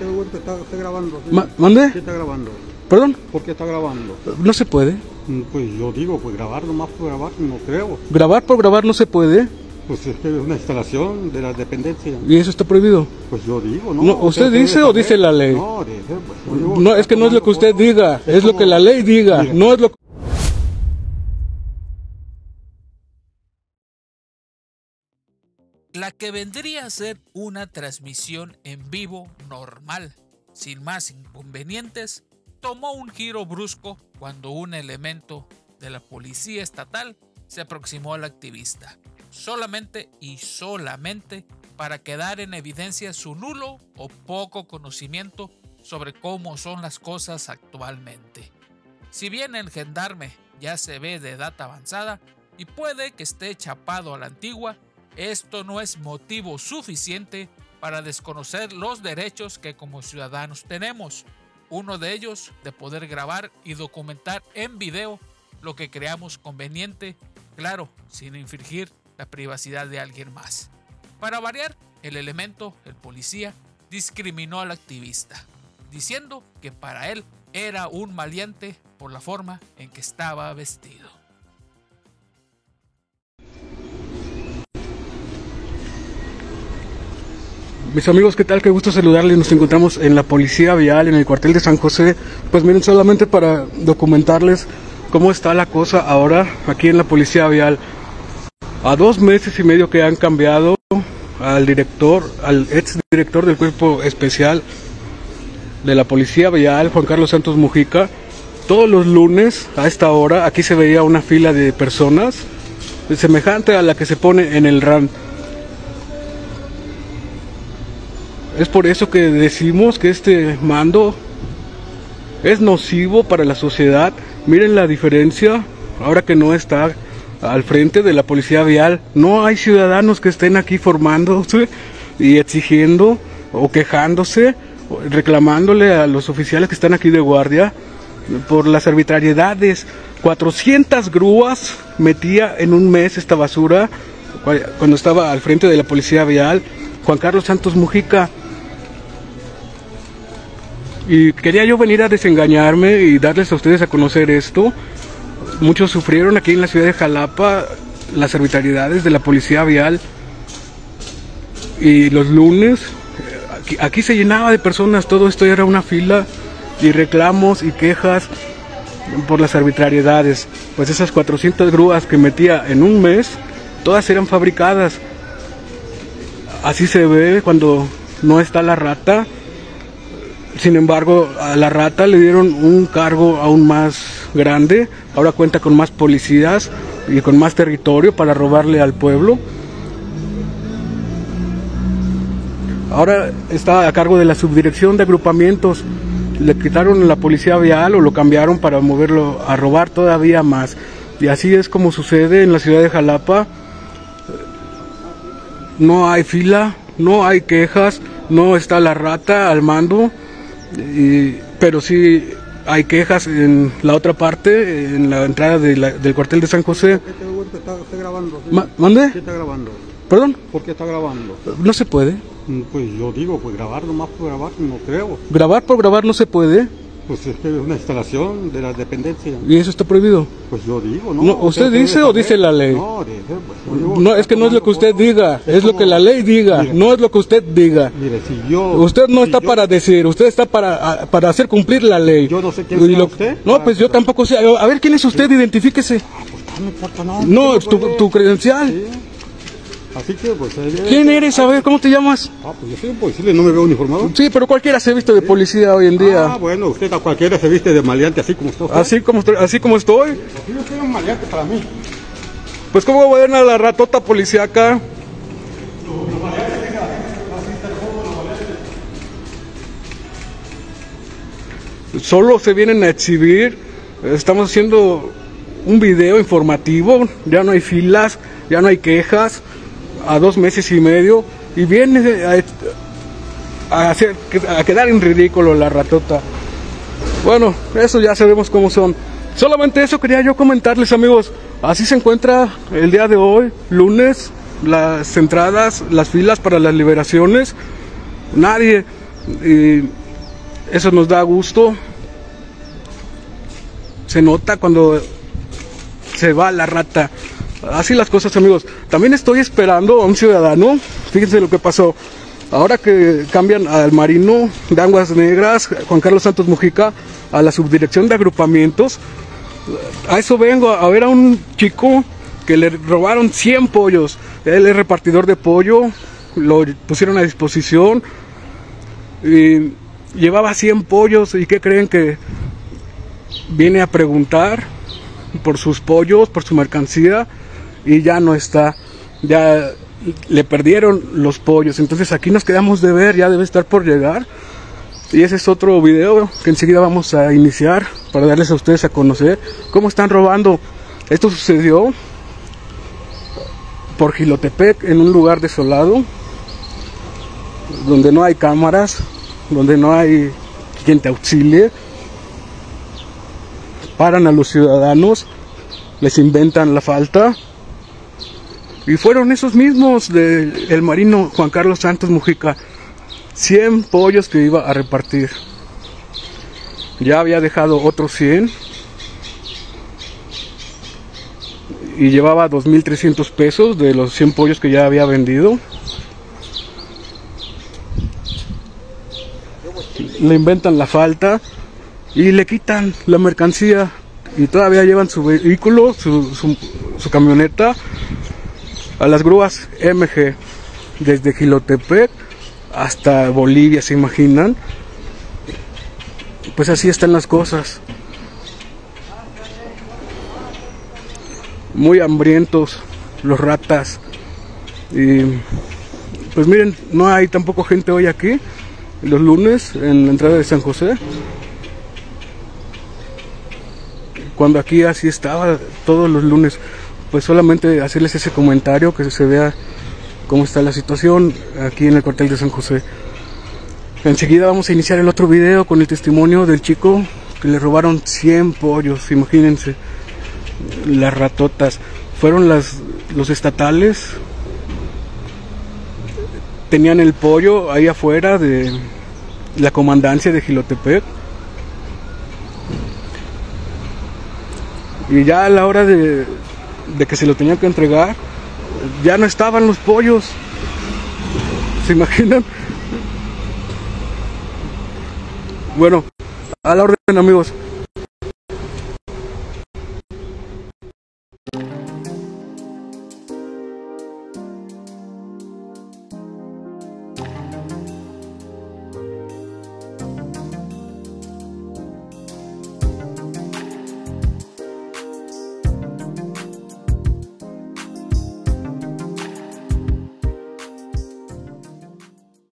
Te está, está grabando. ¿sí? Ma- ¿Mande? ¿Qué está grabando? ¿Perdón? ¿Por qué está grabando? No se puede. Mm, Pues yo digo, pues grabar nomás por grabar, no creo. Grabar por grabar no se puede. Pues es que es una instalación de la dependencia. Y eso está prohibido. Pues yo digo, ¿no? No, ¿usted dice o dice la ley? No, dice, pues, yo digo, No, es que no es lo que usted diga, es lo como- que la ley diga, Mire. no es lo que... la que vendría a ser una transmisión en vivo normal, sin más inconvenientes, tomó un giro brusco cuando un elemento de la policía estatal se aproximó al activista, solamente y solamente para quedar en evidencia su nulo o poco conocimiento sobre cómo son las cosas actualmente. Si bien el gendarme ya se ve de edad avanzada y puede que esté chapado a la antigua, esto no es motivo suficiente para desconocer los derechos que como ciudadanos tenemos. Uno de ellos de poder grabar y documentar en video lo que creamos conveniente, claro, sin infringir la privacidad de alguien más. Para variar, el elemento, el policía, discriminó al activista, diciendo que para él era un maleante por la forma en que estaba vestido. Mis amigos, ¿qué tal? Qué gusto saludarles. Nos encontramos en la Policía Vial, en el cuartel de San José. Pues miren, solamente para documentarles cómo está la cosa ahora aquí en la Policía Vial. A dos meses y medio que han cambiado al director, al ex director del cuerpo especial de la Policía Vial, Juan Carlos Santos Mujica. Todos los lunes a esta hora aquí se veía una fila de personas semejante a la que se pone en el RAN. Es por eso que decimos que este mando es nocivo para la sociedad. Miren la diferencia ahora que no está al frente de la policía vial. No hay ciudadanos que estén aquí formándose y exigiendo o quejándose, reclamándole a los oficiales que están aquí de guardia por las arbitrariedades. 400 grúas metía en un mes esta basura cu- cuando estaba al frente de la policía vial. Juan Carlos Santos Mujica. Y quería yo venir a desengañarme y darles a ustedes a conocer esto. Muchos sufrieron aquí en la ciudad de Jalapa las arbitrariedades de la policía vial. Y los lunes, eh, aquí, aquí se llenaba de personas, todo esto era una fila y reclamos y quejas por las arbitrariedades. Pues esas 400 grúas que metía en un mes, todas eran fabricadas. Así se ve cuando no está la rata. Sin embargo, a la rata le dieron un cargo aún más grande. Ahora cuenta con más policías y con más territorio para robarle al pueblo. Ahora está a cargo de la subdirección de agrupamientos. Le quitaron la policía vial o lo cambiaron para moverlo a robar todavía más. Y así es como sucede en la ciudad de Jalapa. No hay fila, no hay quejas, no está la rata al mando, y- pero sí hay quejas en la otra parte, en la entrada de la- del cuartel de San José. Güey te está, está grabando. ¿Mande? ¿Qué está grabando? ¿Perdón? ¿Por qué está grabando? No se puede. Mm, Pues yo digo, pues grabar nomás por grabar, no creo. Grabar por grabar no se puede, Pues es que es una instalación de la dependencia. y eso está prohibido. Pues yo digo, ¿no? No, ¿usted dice o dice la ley? No, dice, pues, digo, No, es que no es lo que usted diga, es lo como- que la ley diga, Mire. no es lo que usted diga. Mire, si yo... Usted no si está yo- para decir, usted está para, para hacer cumplir la ley. Yo no sé quién sea lo- usted. No, pues yo tampoco sé. A ver, ¿quién es usted? Identifíquese. Pues no. No, ¿qué tu, tu credencial. Sí. Así que, pues... ¿Quién eres? A ver, ¿cómo te llamas? Ah, pues yo soy un policía, no me veo uniformado. Sí, pero cualquiera se viste de policía hoy en Ah, día. bueno, usted a cualquiera se viste de maleante así como usted. Así como estoy, así como estoy. Así yo soy un maleante para mí. Pues cómo voy a ver a la ratota policíaca. Solo se vienen a exhibir. Estamos haciendo un video informativo. Ya no hay filas, ya no hay quejas. A dos meses y medio. Y viene a, hacer, a quedar en ridículo la ratota. Bueno, eso ya sabemos cómo son. Solamente eso quería yo comentarles, amigos. Así se encuentra el día de hoy, lunes, las entradas, las filas para las liberaciones. Nadie, Y eso nos da gusto. Se nota cuando se va la rata. Así las cosas, amigos. También estoy esperando a un ciudadano. Fíjense lo que pasó. Ahora que cambian al marino de Aguas Negras, Juan Carlos Santos Mujica, a la subdirección de agrupamientos, a eso vengo, a ver a un chico que le robaron 100 pollos. Él es repartidor de pollo, lo pusieron a disposición y llevaba 100 pollos. ¿Y qué creen que viene a preguntar por sus pollos, por su mercancía y ya no está? Ya le perdieron los pollos. Entonces aquí nos quedamos de ver, ya debe estar por llegar. Y ese es otro video que enseguida vamos a iniciar para darles a ustedes a conocer cómo están robando. Esto sucedió por Gilotepec en un lugar desolado donde no hay cámaras, donde no hay quien te auxilie. Paran a los ciudadanos, les inventan la falta y fueron esos mismos del marino Juan Carlos Santos Mujica. 100 pollos que iba a repartir. Ya había dejado otros 100. Y llevaba 2.300 pesos de los 100 pollos que ya había vendido. Le inventan la falta y le quitan la mercancía. Y todavía llevan su vehículo, su, su, su camioneta a las grúas MG desde Gilotepec hasta Bolivia, ¿se imaginan? Pues así están las cosas. Muy hambrientos los ratas. Y pues miren, no hay tampoco gente hoy aquí, los lunes, en la entrada de San José. Cuando aquí así estaba todos los lunes pues solamente hacerles ese comentario que se vea cómo está la situación aquí en el cuartel de San José. Enseguida vamos a iniciar el otro video con el testimonio del chico que le robaron 100 pollos, imagínense, las ratotas. Fueron las, los estatales, tenían el pollo ahí afuera de la comandancia de Gilotepec. Y ya a la hora de, de que se lo tenían que entregar, ya no estaban los pollos. ¿Se imaginan? Bueno, a la orden amigos.